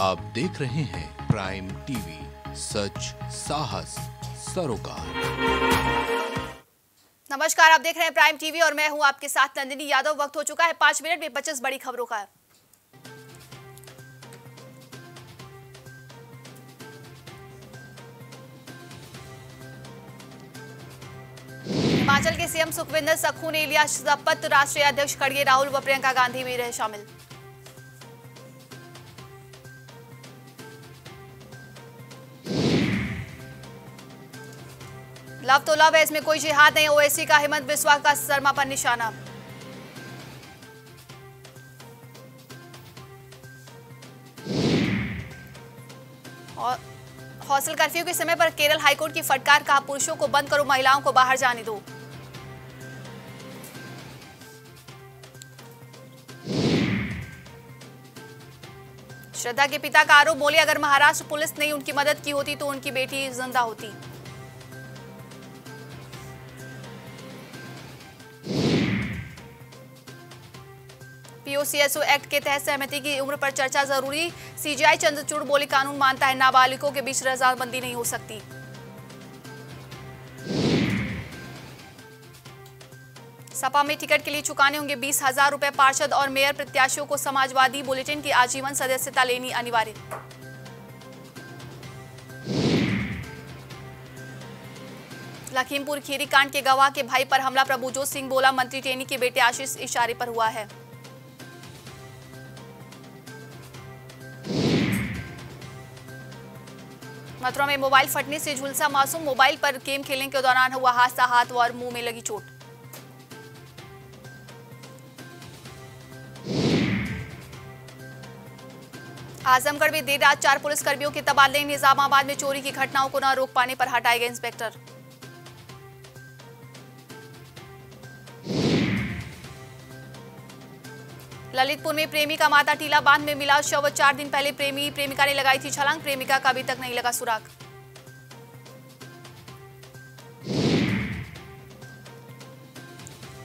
आप देख रहे हैं प्राइम टीवी सच, साहस, सरोकार। नमस्कार, आप देख रहे हैं प्राइम टीवी और मैं हूँ आपके साथ नंदिनी यादव। वक्त हो चुका है पाँच मिनट में पच्चीस बड़ी खबरों का। हिमाचल के सीएम सुखविंदर सखू ने लिया शपथ। राष्ट्रीय अध्यक्ष खड़गे राहुल व प्रियंका गांधी भी रहे शामिल। लव तो लव है, इसमें कोई जिहाद नहीं, ओएसी का हेमंत बिस्वा का शर्मा पर निशाना। और हौसल कर्फ्यू के समय पर केरल हाईकोर्ट की फटकार, कहा पुरुषों को बंद करो, महिलाओं को बाहर जाने दो। श्रद्धा के पिता का आरोप, बोले, अगर महाराष्ट्र पुलिस ने उनकी मदद की होती तो उनकी बेटी ज़िंदा होती। पीओसीएसओ एक्ट के तहत सहमति की उम्र पर चर्चा ज़रूरी। सीजीआई चंद्रचूड़ बोली कानून मानता है नाबालिगों के बीच रजामंदी नहीं हो सकती। सपा में टिकट के लिए चुकाने होंगे बीस हज़ार रुपए पार्षद और मेयर प्रत्याशियों को समाजवादी बुलेटिन की आजीवन सदस्यता लेनी अनिवार्य। लखीमपुर खीरी कांड के गवाह के भाई पर हमला प्रभुजोत सिंह बोला, मंत्री टेनी के बेटे आशीष इशारे पर हुआ है। मथुरा में मोबाइल फटने से झुलसा मासूम मोबाइल पर गेम खेलने के दौरान हुआ हादसा, हाथ और मुँह में लगी चोट। आजमगढ़ में देर रात चार पुलिसकर्मियों के तबादले, निजामाबाद में चोरी की घटनाओं को न रोक पाने पर हटाए गए इंस्पेक्टर। ललितपुर में प्रेमी का माता टीला बाँध में मिला शव। चार दिन पहले प्रेमी, प्रेमिका ने लगाई थी छलांग। प्रेमिका का अभी तक नहीं लगा सुराग।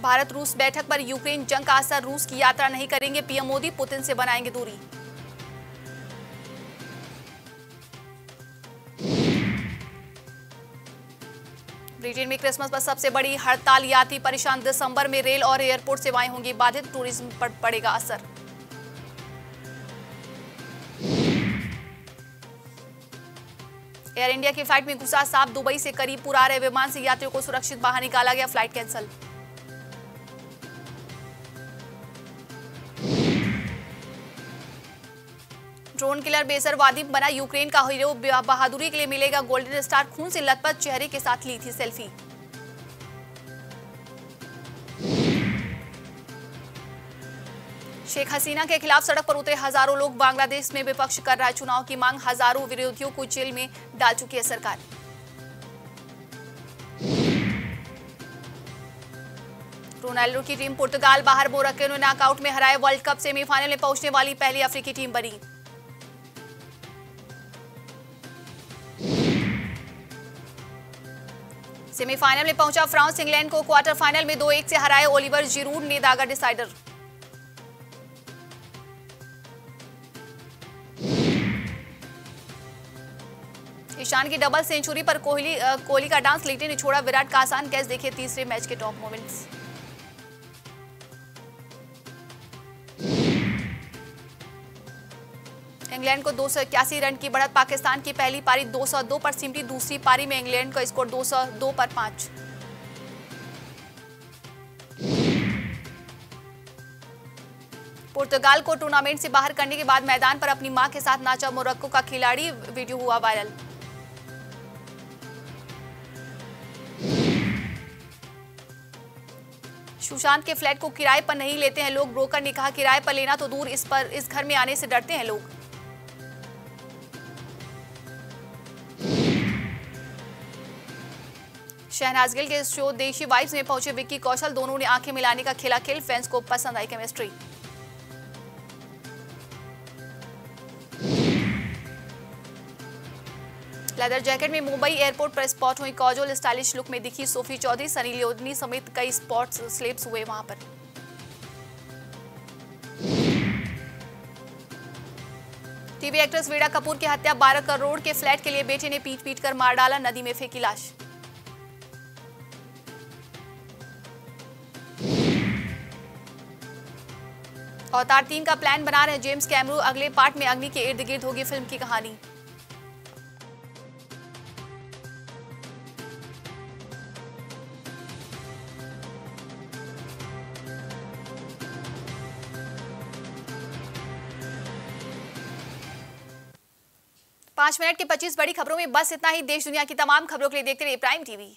भारत रूस बैठक पर यूक्रेन जंग का असर। रूस की यात्रा नहीं करेंगे पीएम मोदी, पुतिन से बनाएँगे दूरी। ब्रिटेन में क्रिसमस पर सबसे बड़ी हड़ताल यात्री परेशान दिसंबर में रेल और एयरपोर्ट सेवाएँ होंगी बाधित, टूरिज़्म पर पड़ेगा असर। एयर इंडिया की फ़्लाइट में घुसा सांप, दुबई से करीब आ रहे विमान से यात्रियों को सुरक्षित बाहर निकाला गया, फ़्लाइट कैंसिल। ड्रोन किलर बेसर वादी बना यूक्रेन का हीरो बहादुरी के लिए मिलेगा गोल्डन स्टार। खून से लथपथ चेहरे के साथ ली थी सेल्फी। शेख हसीना के खिलाफ सड़क पर उतरे हज़ारों लोग बांग्लादेश में विपक्ष कर रहा है चुनाव की मांग। हज़ारों विरोधियों को जेल में डाल चुकी है सरकार। रोनाल्डो की टीम पुर्तगाल, बाहर मोरक्को ने नॉकआउट में हराए। वर्ल्ड कप सेमीफाइनल में पहुँचने वाली पहली अफ्रीकी टीम बनी। सेमीफाइनल में पहुँचा फ्रांस, इंग्लैंड को क्वार्टर फाइनल में दो एक से हराए ओलिवर जिरूड ने दागा डिसाइडर। ईशान की डबल सेंचुरी पर कोहली कोहली का डांस लेटे ने छोड़ा विराट का आसान कैच देखे तीसरे मैच के टॉप मोमेंट्स। इंग्लैंड को दो सौ इक्यासी रन की बढ़त, पाकिस्तान की पहली पारी 202 पर सिमटी, दूसरी पारी में इंग्लैंड का स्कोर 202 पर पाँच। पुर्तगाल को टूर्नामेंट से बाहर करने के बाद मैदान पर अपनी माँ के साथ नाचा मोरक्को का खिलाड़ी, वीडियो हुआ वायरल। सुशांत के फ्लैट को किराए पर नहीं लेते हैं लोग, ब्रोकर ने कहा, किराए पर लेना तो दूर, इस पर, इस घर में आने से डरते हैं लोग। शहनाज गिल के शो देशी वाइब्स में पहुँचे विक्की कौशल। दोनों ने आँखें मिलाने का खेला खेल। फैंस को पसंद आई केमिस्ट्री। लेदर जैकेट में मुंबई एयरपोर्ट पर स्पॉट हुई कॉजोल। स्टाइलिश लुक में दिखी सोफी चौधरी। सनी लियोदनी समेत कई स्पॉट्स स्लेब्स हुए वहाँ पर। टीवी एक्ट्रेस वीणा कपूर की हत्या। 12 करोड़ के फ्लैट के लिए बेटे ने पीट पीट कर मार डाला। नदी में फेंकी लाश। अवतार तीन का प्लान बना रहे जेम्स कैमरू। अगले पार्ट में अग्नि के इर्द गिर्द होगी फ़िल्म की कहानी। पाँच मिनट के पच्चीस बड़ी खबरों में बस इतना ही। देश दुनिया की तमाम खबरों के लिए देखते रहिए प्राइम टीवी।